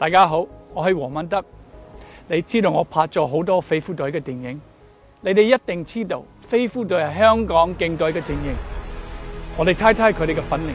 大家好，我系黄敏德。你知道我拍咗好多飞虎队嘅电影，你哋一定知道飞虎队系香港劲队嘅精英。我哋睇睇佢哋嘅训练。